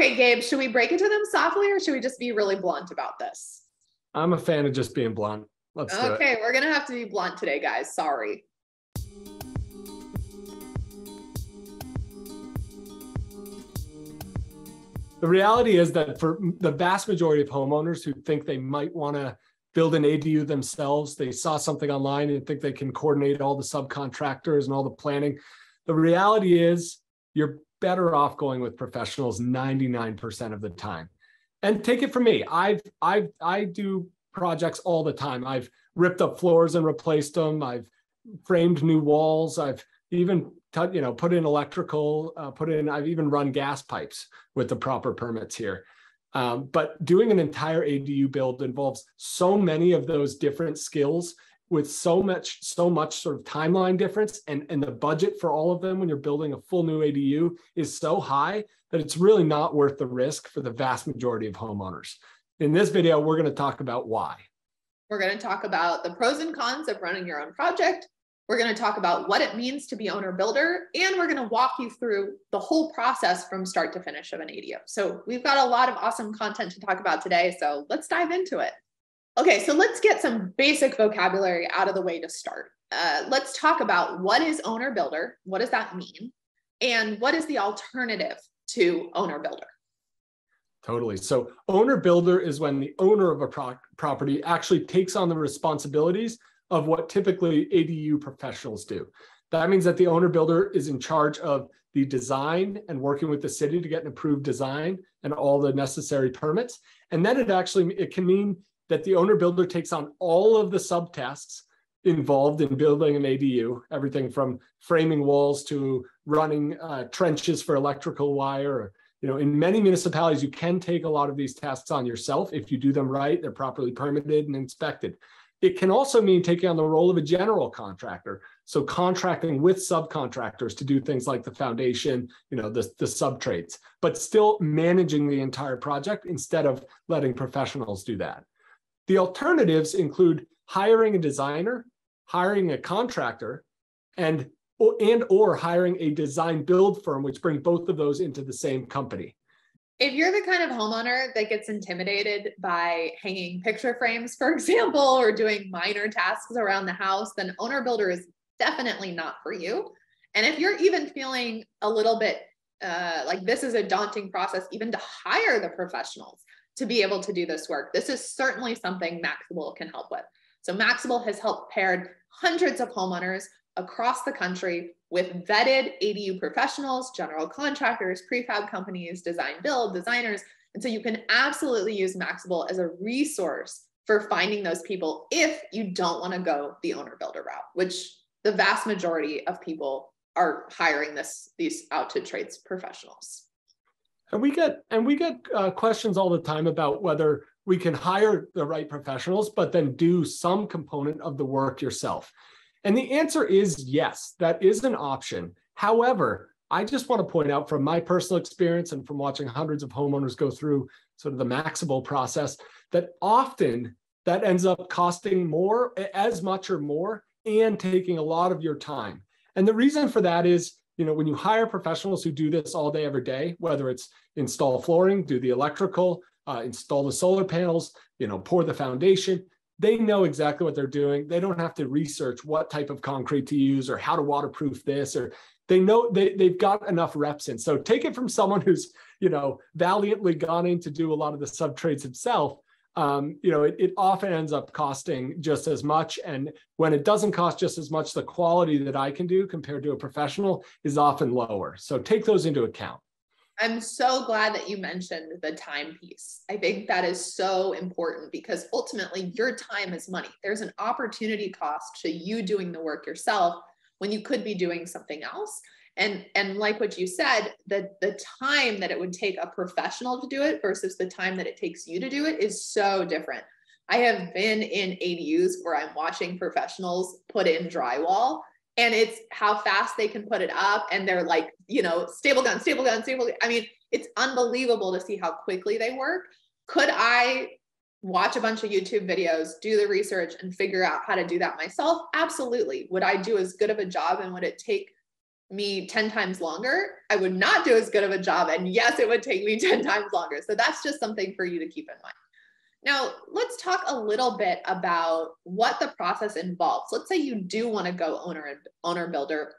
Okay, Gabe, should we break it to them softly or should we just be really blunt about this? I'm a fan of just being blunt. Let's do okay, we're going to have to be blunt today, guys. Sorry. The reality is that for the vast majority of homeowners who think they might want to build an ADU themselves, they saw something online and think they can coordinate all the subcontractors and all the planning. The reality is you're better off going with professionals 99% of the time. And take it from me, I've I've I do projects all the time. I've ripped up floors and replaced them. I've framed new walls. I've even you know put in electrical, uh, put in. I've even run gas pipes with the proper permits here. Um, but doing an entire ADU build involves so many of those different skills with so much so much sort of timeline difference and and the budget for all of them when you're building a full new ADU is so high that it's really not worth the risk for the vast majority of homeowners. In this video, we're going to talk about why. We're going to talk about the pros and cons of running your own project. We're going to talk about what it means to be owner builder, and we're going to walk you through the whole process from start to finish of an ADU. So we've got a lot of awesome content to talk about today. So let's dive into it. Okay, so let's get some basic vocabulary out of the way to start. Uh, let's talk about what is owner builder, what does that mean, and what is the alternative to owner builder? Totally. So, owner builder is when the owner of a pro- property actually takes on the responsibilities of what typically ADU professionals do. That means that the owner builder is in charge of the design and working with the city to get an approved design and all the necessary permits. And then it actually it can mean that the owner builder takes on all of the subtasks involved in building an ADU, everything from framing walls to running uh, trenches for electrical wire. You know, in many municipalities, you can take a lot of these tasks on yourself if you do them right. They're properly permitted and inspected. It can also mean taking on the role of a general contractor. So contracting with subcontractors to do things like the foundation, you know, the, the sub trades, but still managing the entire project instead of letting professionals do that. The alternatives include hiring a designer, hiring a contractor, and and or hiring a design build firm, which bring both of those into the same company. If you're the kind of homeowner that gets intimidated by hanging picture frames, for example, or doing minor tasks around the house, then owner builder is definitely not for you. And if you're even feeling a little bit uh, like this is a daunting process, even to hire the professionals, to be able to do this work. This is certainly something Maxable can help with. So Maxable has helped paired hundreds of homeowners across the country with vetted ADU professionals, general contractors, prefab companies, design build, designers. And so you can absolutely use Maxable as a resource for finding those people if you don't want to go the owner builder route, which the vast majority of people are hiring this these out to trades professionals. And we get and we get uh, questions all the time about whether we can hire the right professionals, but then do some component of the work yourself. And the answer is yes, that is an option. However, I just want to point out from my personal experience and from watching hundreds of homeowners go through sort of the Maxable process that often that ends up costing more, as much or more, and taking a lot of your time. And the reason for that is you know, when you hire professionals who do this all day, every day, whether it's install flooring, do the electrical, uh, install the solar panels, you know, pour the foundation, they know exactly what they're doing. They don't have to research what type of concrete to use or how to waterproof this, or they know they, they've got enough reps in. So take it from someone who's, you know, valiantly gone in to do a lot of the sub trades himself um, you know, it, it often ends up costing just as much. And when it doesn't cost just as much, the quality that I can do compared to a professional is often lower. So take those into account. I'm so glad that you mentioned the time piece. I think that is so important because ultimately your time is money. There's an opportunity cost to you doing the work yourself when you could be doing something else and and like what you said the the time that it would take a professional to do it versus the time that it takes you to do it is so different. I have been in adus where i'm watching professionals put in drywall and it's how fast they can put it up and they're like you know stable gun stable gun stable gun. i mean it's unbelievable to see how quickly they work. Could i watch a bunch of youtube videos do the research and figure out how to do that myself? Absolutely. Would i do as good of a job and would it take me 10 times longer, I would not do as good of a job. And yes, it would take me 10 times longer. So that's just something for you to keep in mind. Now, let's talk a little bit about what the process involves. Let's say you do want to go owner and owner builder.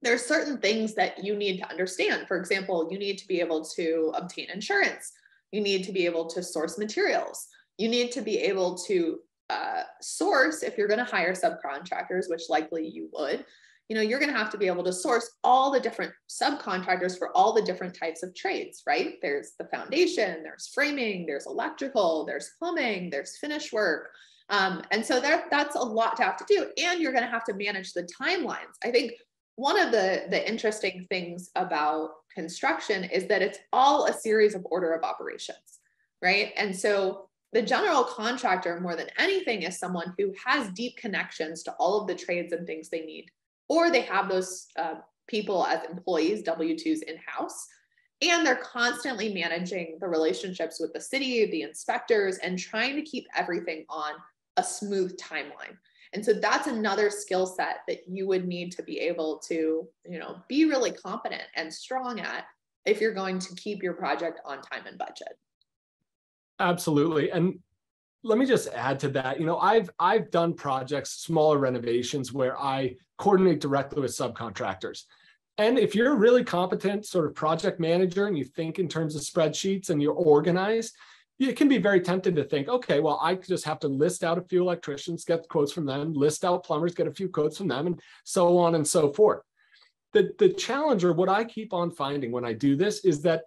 There are certain things that you need to understand. For example, you need to be able to obtain insurance. You need to be able to source materials. You need to be able to uh, source if you're going to hire subcontractors, which likely you would you know, you're going to have to be able to source all the different subcontractors for all the different types of trades, right? There's the foundation, there's framing, there's electrical, there's plumbing, there's finish work. Um, and so that, that's a lot to have to do. And you're going to have to manage the timelines. I think one of the, the interesting things about construction is that it's all a series of order of operations, right? And so the general contractor, more than anything, is someone who has deep connections to all of the trades and things they need or they have those uh, people as employees, W 2s in house. And they're constantly managing the relationships with the city, the inspectors, and trying to keep everything on a smooth timeline. And so that's another skill set that you would need to be able to, you know, be really competent and strong at if you're going to keep your project on time and budget. Absolutely. And let me just add to that. You know i've i've done projects smaller renovations where i coordinate directly with subcontractors. And if you're a really competent sort of project manager and you think in terms of spreadsheets and you're organized it can be very tempting to think okay well i just have to list out a few electricians get quotes from them list out plumbers get a few quotes from them and so on and so forth. The the challenge or what i keep on finding when i do this is that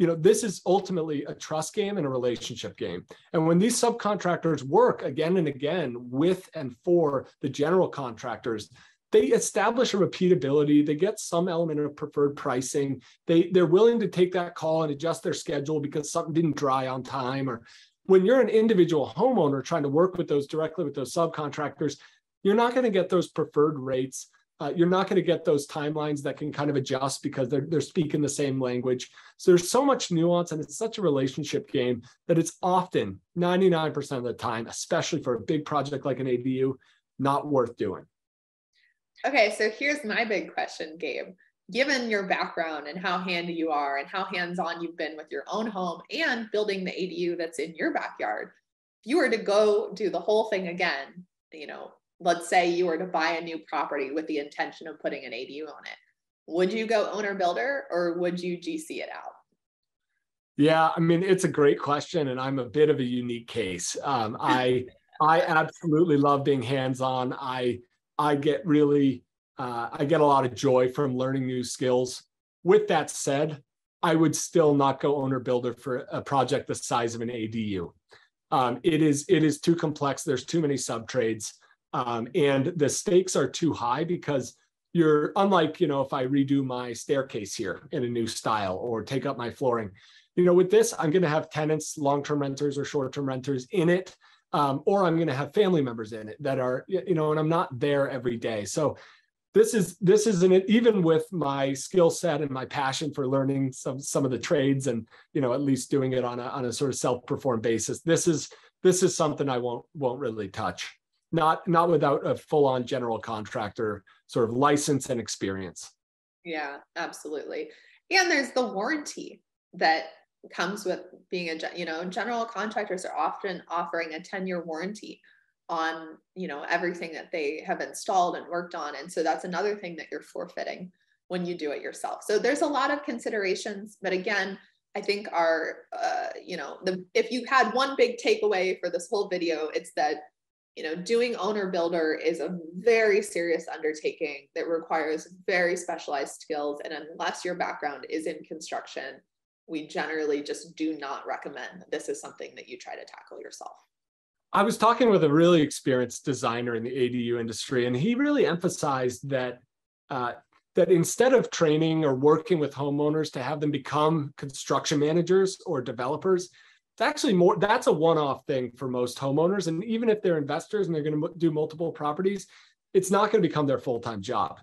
you know this is ultimately a trust game and a relationship game. And when these subcontractors work again and again with and for the general contractors they establish a repeatability. They get some element of preferred pricing. They they're willing to take that call and adjust their schedule because something didn't dry on time. Or when you're an individual homeowner trying to work with those directly with those subcontractors you're not going to get those preferred rates uh, you're not going to get those timelines that can kind of adjust because they're, they're speaking the same language. So there's so much nuance and it's such a relationship game that it's often 99% of the time, especially for a big project like an ADU, not worth doing. Okay, so here's my big question, Gabe. Given your background and how handy you are and how hands-on you've been with your own home and building the ADU that's in your backyard, if you were to go do the whole thing again, you know, let's say you were to buy a new property with the intention of putting an ADU on it, would you go owner builder or would you GC it out? Yeah, I mean it's a great question, and I'm a bit of a unique case. Um, I I absolutely love being hands-on. I I get really uh, I get a lot of joy from learning new skills. With that said, I would still not go owner builder for a project the size of an ADU. Um, it is it is too complex. There's too many sub trades. Um, and the stakes are too high because you're unlike, you know, if I redo my staircase here in a new style or take up my flooring, you know, with this, I'm going to have tenants, long-term renters or short-term renters in it. Um, or I'm going to have family members in it that are, you know, and I'm not there every day. So this is this is an even with my skill set and my passion for learning some some of the trades and you know at least doing it on a on a sort of self-performed basis. This is this is something I won't won't really touch not not without a full-on general contractor sort of license and experience. Yeah absolutely. And there's the warranty that comes with being a you know general contractors are often offering a 10 year warranty on you know everything that they have installed and worked on. And so that's another thing that you're forfeiting when you do it yourself. So there's a lot of considerations but again i think our uh, you know the if you had one big takeaway for this whole video it's that you know, doing owner builder is a very serious undertaking that requires very specialized skills. And unless your background is in construction, we generally just do not recommend this is something that you try to tackle yourself. I was talking with a really experienced designer in the ADU industry, and he really emphasized that uh, that instead of training or working with homeowners to have them become construction managers or developers, it's actually more that's a one-off thing for most homeowners. And even if they're investors and they're going to do multiple properties it's not going to become their full-time job.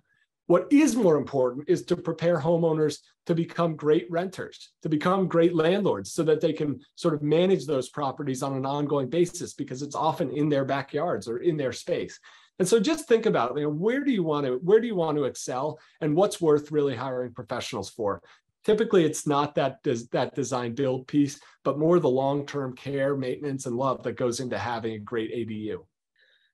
What is more important is to prepare homeowners to become great renters to become great landlords so that they can sort of manage those properties on an ongoing basis because it's often in their backyards or in their space. And so just think about, you know, where do you want to where do you want to excel and what's worth really hiring professionals for? Typically, it's not that des- that design build piece, but more the long-term care, maintenance, and love that goes into having a great ADU.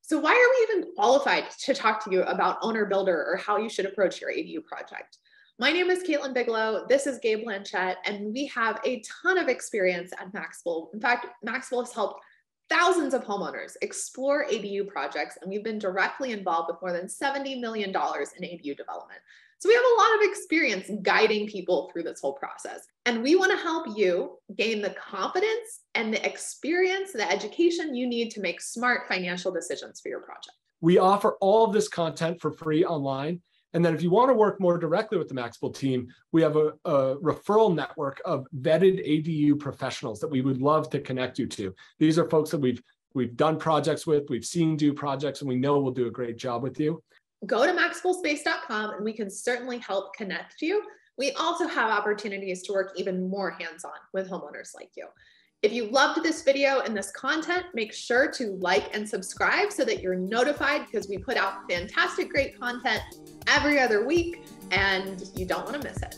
So why are we even qualified to talk to you about owner builder or how you should approach your ADU project? My name is Caitlin Bigelow. This is Gabe Blanchet, and we have a ton of experience at Maxable. In fact, Maxable has helped thousands of homeowners explore ADU projects, and we've been directly involved with more than $70 million in ADU development. So we have a lot of experience guiding people through this whole process. And we want to help you gain the confidence and the experience, the education you need to make smart financial decisions for your project. We offer all of this content for free online. And then if you want to work more directly with the Maxable team, we have a, a, referral network of vetted ADU professionals that we would love to connect you to. These are folks that we've we've done projects with, we've seen do projects, and we know will do a great job with you. Go to maxablespace.com and we can certainly help connect you. We also have opportunities to work even more hands-on with homeowners like you. If you loved this video and this content, make sure to like and subscribe so that you're notified because we put out fantastic, great content every other week and you don't want to miss it.